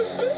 Woo!